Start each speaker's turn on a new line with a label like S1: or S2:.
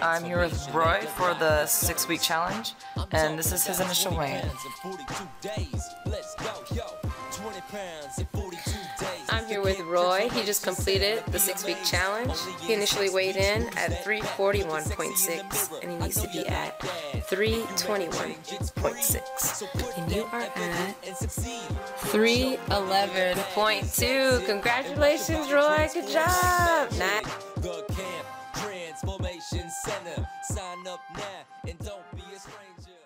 S1: I'm here with Roy for the six week challenge, and this is his initial weigh
S2: I'm here with Roy. He just completed the six week challenge. He initially weighed in at 341.6 and he needs to be at 321.6. And you are at 311.2. Congratulations, Roy. Good job. Nice. Center. Sign up now and don't be a stranger.